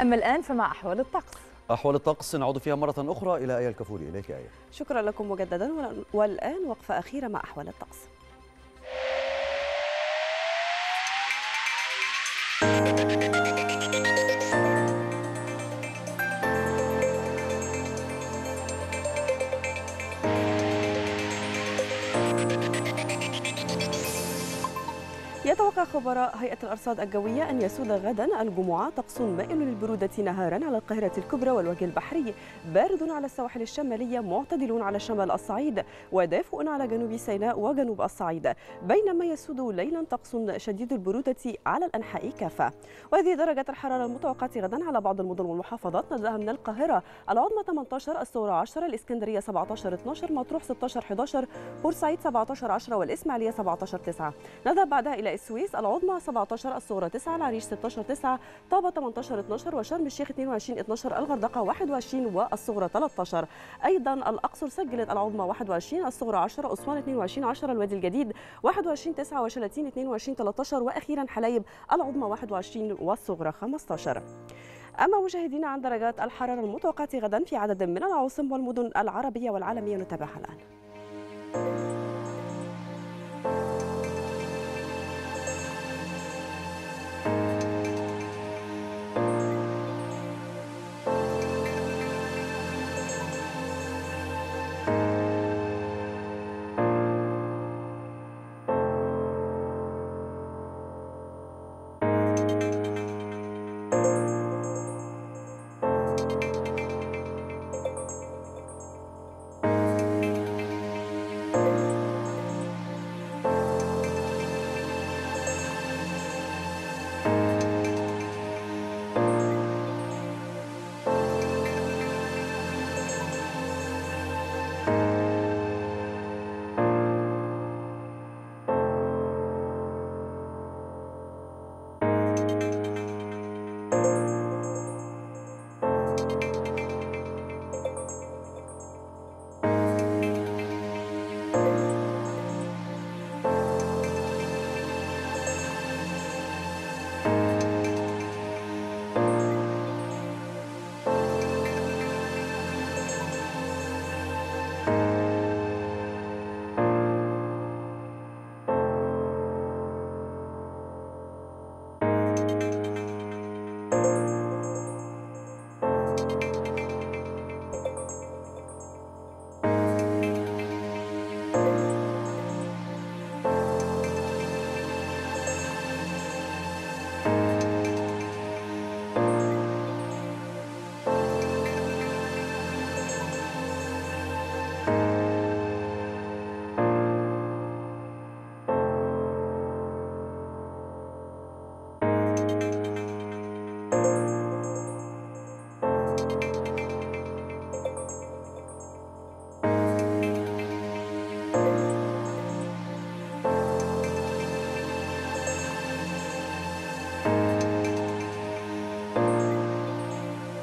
أما الآن فمع أحوال الطقس. أحوال الطقس نعود فيها مرة أخرى إلى آية الكفوري إليك آية شكرا لكم مجددا والآن وقفة أخيرة مع أحوال الطقس. يتوقع خبراء هيئة الأرصاد الجوية أن يسود غدا الجمعة طقس مائل للبرودة نهارا على القاهرة الكبرى والوجه البحري بارد على السواحل الشمالية معتدل على شمال الصعيد ودافئ على جنوب سيناء وجنوب الصعيد. بينما يسود ليلا طقس شديد البرودة على الأنحاء كافة. وهذه درجة الحرارة المتوقعة غدا على بعض المدن والمحافظات. نبدأها من القاهرة العظمى 18 الصغرى 10 الإسكندرية 17 12 مطروح 16 11 بورسعيد 17 10 والإسماعيلية 17 9 نذهب بعدها إلى السويس العظمى 17 الصغرى 9 العريش 16 9 طابة 18 12 وشرم الشيخ 22 12 الغردقة 21 والصغرى 13 أيضا الأقصر سجلت العظمى 21 الصغرى 10 أسوان 22 10 الوادي الجديد 21 9 وشلاتين 22 13 وأخيرا حلايب العظمى 21 والصغرى 15 أما مشاهدينا عن درجات الحرارة المتوقعة غدا في عدد من العواصم والمدن العربية والعالمية نتابعها الآن.